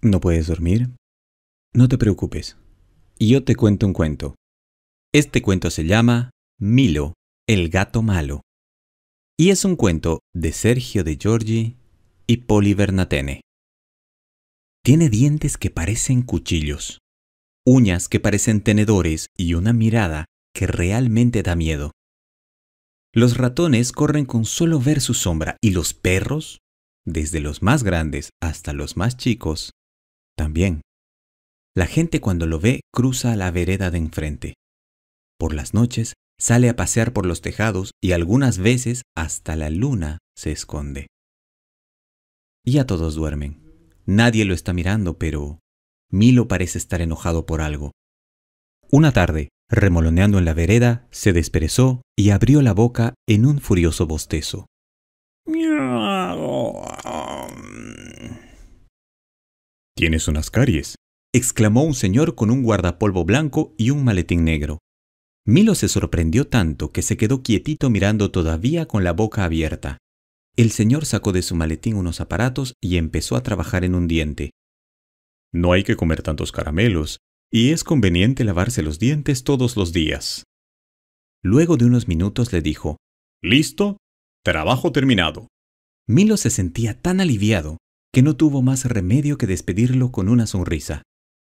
¿No puedes dormir? No te preocupes. Yo te cuento un cuento. Este cuento se llama Milo, el gato malo. Y es un cuento de Sergio de Giorgi y Poli Bernatene. Tiene dientes que parecen cuchillos, uñas que parecen tenedores y una mirada que realmente da miedo. Los ratones corren con solo ver su sombra y los perros, desde los más grandes hasta los más chicos, también. La gente cuando lo ve cruza la vereda de enfrente. Por las noches sale a pasear por los tejados y algunas veces hasta la luna se esconde. Ya todos duermen. Nadie lo está mirando, pero Milo parece estar enojado por algo. Una tarde, remoloneando en la vereda, se desperezó y abrió la boca en un furioso bostezo. Tienes unas caries, exclamó un señor con un guardapolvo blanco y un maletín negro. Milo se sorprendió tanto que se quedó quietito mirando todavía con la boca abierta. El señor sacó de su maletín unos aparatos y empezó a trabajar en un diente. No hay que comer tantos caramelos, y es conveniente lavarse los dientes todos los días. Luego de unos minutos le dijo, ¿Listo? Trabajo terminado. Milo se sentía tan aliviado que no tuvo más remedio que despedirlo con una sonrisa.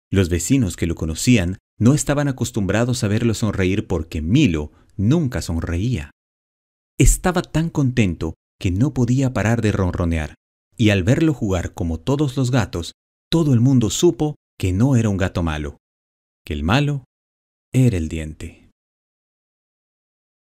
Los vecinos que lo conocían no estaban acostumbrados a verlo sonreír porque Milo nunca sonreía. Estaba tan contento que no podía parar de ronronear, y al verlo jugar como todos los gatos, todo el mundo supo que no era un gato malo, que el malo era el diente.